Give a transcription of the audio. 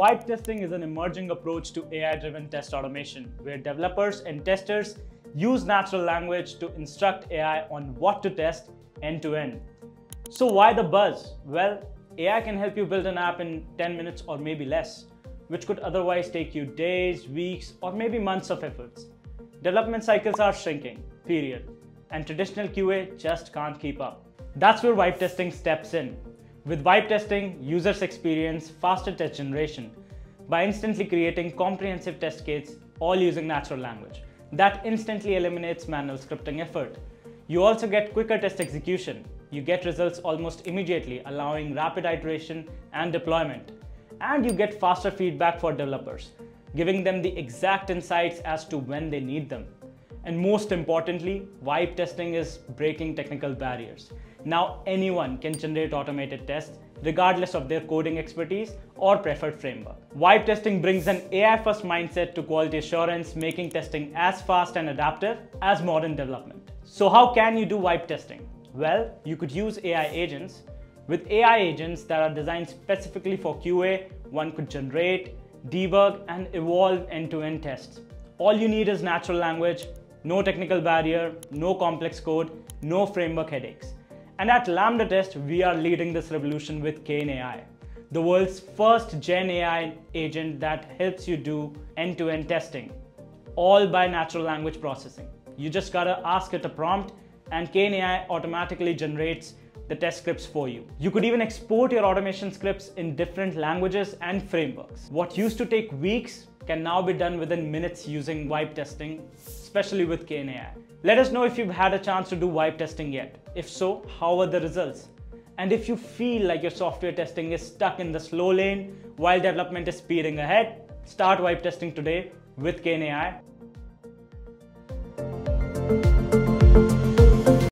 Vibe testing is an emerging approach to AI-driven test automation, where developers and testers use natural language to instruct AI on what to test end to end. So why the buzz? Well, AI can help you build an app in 10 minutes or maybe less, which could otherwise take you days, weeks, or maybe months of efforts. Development cycles are shrinking, period. And traditional QA just can't keep up. That's where vibe testing steps in. With vibe testing, users experience faster test generation by instantly creating comprehensive test kits, all using natural language. That instantly eliminates manual scripting effort. You also get quicker test execution. You get results almost immediately, allowing rapid iteration and deployment. And you get faster feedback for developers, giving them the exact insights as to when they need them. And most importantly, vibe testing is breaking technical barriers. Now anyone can generate automated tests regardless of their coding expertise or preferred framework. Vibe testing brings an AI-first mindset to quality assurance, making testing as fast and adaptive as modern development. So how can you do vibe testing? Well, you could use AI agents. With AI agents that are designed specifically for QA, one could generate, debug, and evolve end-to-end -end tests. All you need is natural language, no technical barrier, no complex code, no framework headaches. And at Lambda Test, we are leading this revolution with Kane AI, the world's first Gen AI agent that helps you do end-to-end -end testing, all by natural language processing. You just gotta ask it a prompt and Kane AI automatically generates the test scripts for you. You could even export your automation scripts in different languages and frameworks. What used to take weeks can now be done within minutes using vibe testing, especially with Kane AI. Let us know if you've had a chance to do vibe testing yet. If so, how were the results? And if you feel like your software testing is stuck in the slow lane while development is speeding ahead, start vibe testing today with Kane AI